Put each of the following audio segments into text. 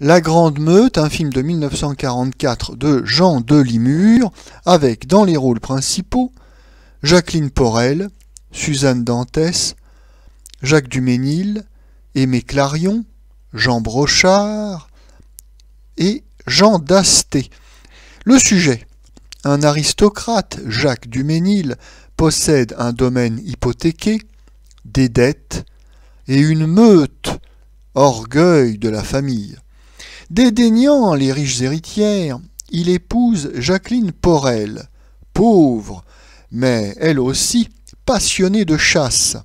La Grande Meute, un film de 1944 de Jean Delimure, avec dans les rôles principaux Jacqueline Porel, Suzanne Dantès, Jacques Duménil, Aimé Clarion, Jean Brochard et Jean Dasté. Le sujet un aristocrate, Jacques Duménil, possède un domaine hypothéqué, des dettes et une meute, orgueil de la famille. Dédaignant les riches héritières, il épouse Jacqueline Porel, pauvre, mais elle aussi passionnée de chasse.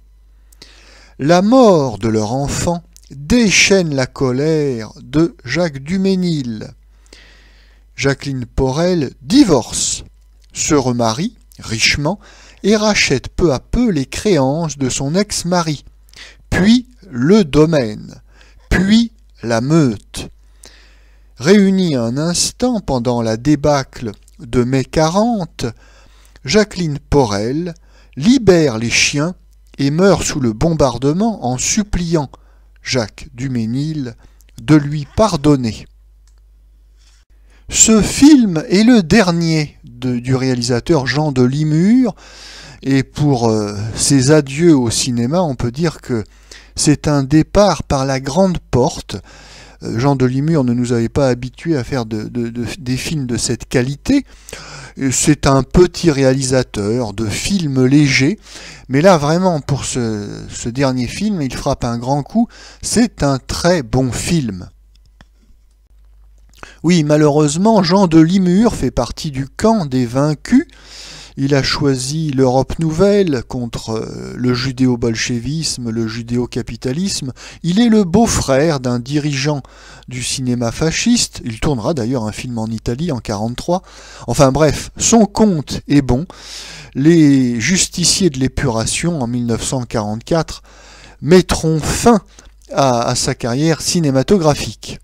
La mort de leur enfant déchaîne la colère de Jacques Duménil. Jacqueline Porel divorce, se remarie richement et rachète peu à peu les créances de son ex-mari, puis le domaine, puis la meute. Réunie un instant pendant la débâcle de mai 40, Jacqueline Porel libère les chiens et meurt sous le bombardement en suppliant Jacques Duménil de lui pardonner. Ce film est le dernier du réalisateur Jean de Limur, et pour euh, ses adieux au cinéma, on peut dire que c'est un départ par la grande porte. Euh, Jean de Limur ne nous avait pas habitués à faire des films de cette qualité. C'est un petit réalisateur de films légers, mais là vraiment pour ce dernier film, il frappe un grand coup. C'est un très bon film. Oui, malheureusement, Jean de Limur fait partie du camp des vaincus. Il a choisi l'Europe nouvelle contre euh, le judéo-bolchevisme, le judéo-capitalisme. Il est le beau-frère d'un dirigeant du cinéma fasciste. Il tournera d'ailleurs un film en Italie en 1943. Enfin bref, son compte est bon. Les justiciers de l'épuration en 1944 mettront fin à sa carrière cinématographique.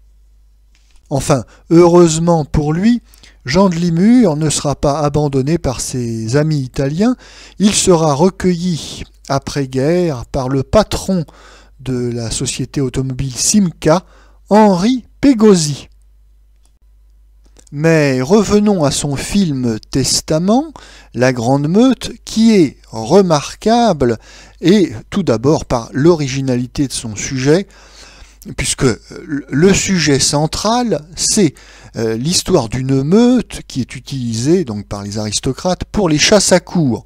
Enfin, heureusement pour lui, Jean de Limur ne sera pas abandonné par ses amis italiens, il sera recueilli après-guerre par le patron de la société automobile Simca, Henri Pegosi. Mais revenons à son film Testament, La Grande Meute, qui est remarquable, et tout d'abord par l'originalité de son sujet, puisque le sujet central, c'est euh, l'histoire d'une meute qui est utilisée donc par les aristocrates pour les chasses à cour.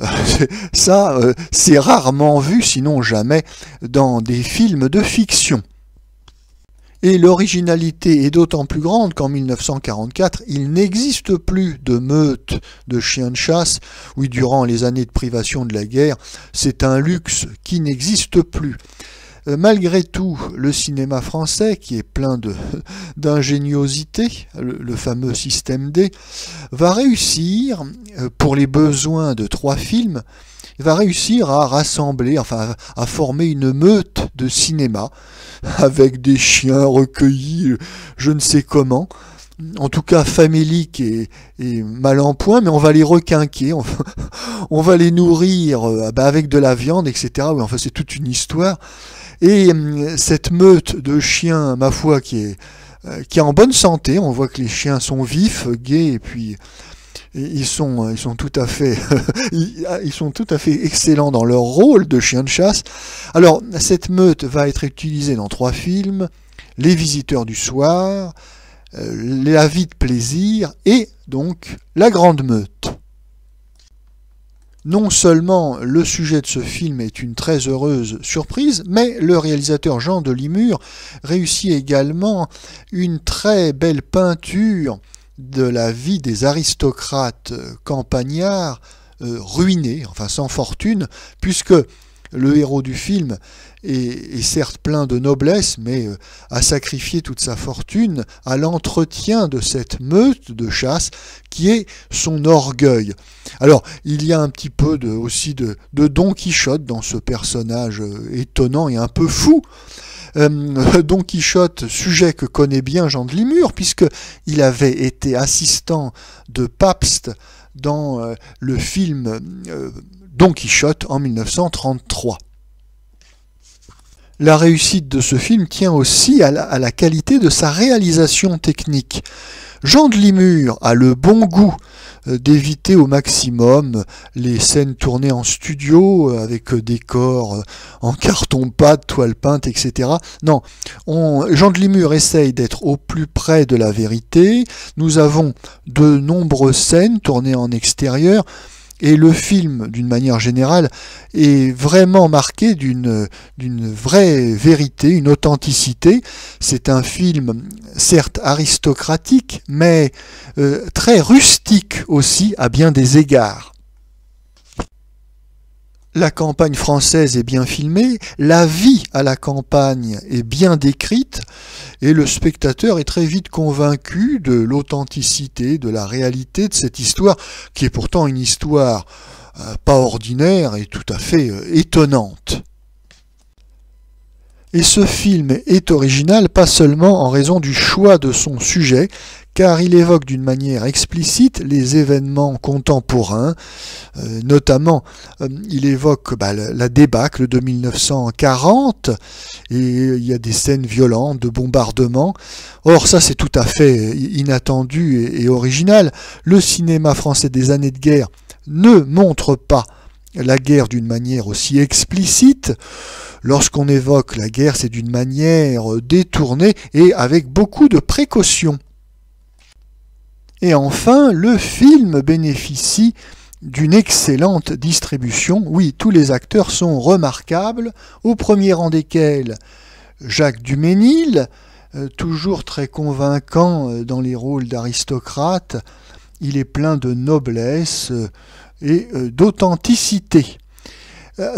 Euh, ça, euh, c'est rarement vu, sinon jamais, dans des films de fiction. Et l'originalité est d'autant plus grande qu'en 1944, il n'existe plus de meute de chiens de chasse. Oui, durant les années de privation de la guerre, c'est un luxe qui n'existe plus. Euh, malgré tout, le cinéma français, qui est plein d'ingéniosité, le, fameux système D, va réussir, euh, pour les besoins de trois films, va réussir à rassembler, enfin à former une meute de cinéma, avec des chiens recueillis, je ne sais comment, en tout cas faméliques et, mal en point, mais on va les requinquer, on, va les nourrir euh, bah, avec de la viande, etc. Oui, enfin, c'est toute une histoire. Et hum, cette meute de chiens, ma foi, qui est, euh, qui est en bonne santé, on voit que les chiens sont vifs, gais, et puis ils sont, ils sont tout à fait, ils sont tout à fait excellents dans leur rôle de chien de chasse. Alors, cette meute va être utilisée dans trois films Les Visiteurs du soir, euh, La vie de plaisir et donc La Grande Meute. Non seulement le sujet de ce film est une très heureuse surprise, mais le réalisateur Jean de Limur réussit également une très belle peinture de la vie des aristocrates campagnards euh, ruinés, enfin sans fortune, puisque le héros du film est, certes plein de noblesse, mais euh, a sacrifié toute sa fortune à l'entretien de cette meute de chasse qui est son orgueil. Alors, il y a un petit peu aussi de, Don Quichotte dans ce personnage euh, étonnant et un peu fou. Euh, Don Quichotte, sujet que connaît bien Jean de Limur, puisqu'il avait été assistant de Pabst dans le film Don Quichotte en 1933. La réussite de ce film tient aussi à la, qualité de sa réalisation technique. Jean de Limur a le bon goût euh, d'éviter au maximum les scènes tournées en studio euh, avec euh, décors en carton-pâte, toile peinte, etc. Non, Jean de Limur essaye d'être au plus près de la vérité. Nous avons de nombreuses scènes tournées en extérieur. Et le film, d'une manière générale, est vraiment marqué d'une vraie vérité, une authenticité. C'est un film, certes aristocratique, mais euh, très rustique aussi à bien des égards. La campagne française est bien filmée, la vie à la campagne est bien décrite, et le spectateur est très vite convaincu de l'authenticité, de la réalité de cette histoire, qui est pourtant une histoire euh, pas ordinaire et tout à fait euh, étonnante. Et ce film est original pas seulement en raison du choix de son sujet, car il évoque d'une manière explicite les événements contemporains, euh, notamment euh, il évoque bah, la débâcle de 1940, et il y a des scènes violentes de bombardements. Or ça c'est tout à fait inattendu et, et original. Le cinéma français des années de guerre ne montre pas la guerre d'une manière aussi explicite. Lorsqu'on évoque la guerre, c'est d'une manière détournée et avec beaucoup de précautions. Et enfin, le film bénéficie d'une excellente distribution. Oui, tous les acteurs sont remarquables, au premier rang desquels Jacques Duménil, euh, toujours très convaincant euh, dans les rôles d'aristocrate, il est plein de noblesse euh, et d'authenticité.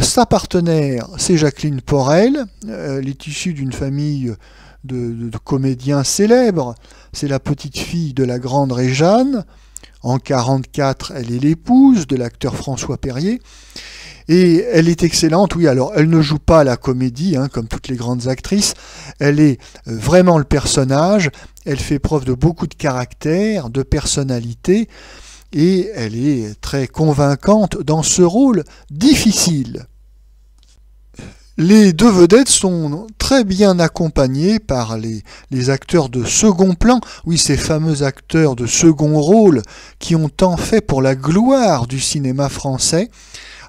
Sa partenaire, c'est Jacqueline Porel, elle est issue d'une famille de, comédiens célèbres. C'est la petite fille de la grande Réjeanne. En 1944, elle est l'épouse de l'acteur François Perrier. Et elle est excellente, oui, alors elle ne joue pas la comédie, hein, comme toutes les grandes actrices, elle est euh, vraiment le personnage, elle fait preuve de beaucoup de caractère, de personnalité, et elle est très convaincante dans ce rôle difficile. Les deux vedettes sont très bien accompagnées par les, acteurs de second plan, oui ces fameux acteurs de second rôle qui ont tant fait pour la gloire du cinéma français.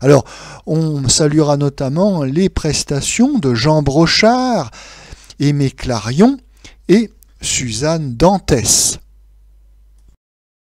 Alors on saluera notamment les prestations de Jean Brochard, Aimé Clarion et Suzanne Dantès.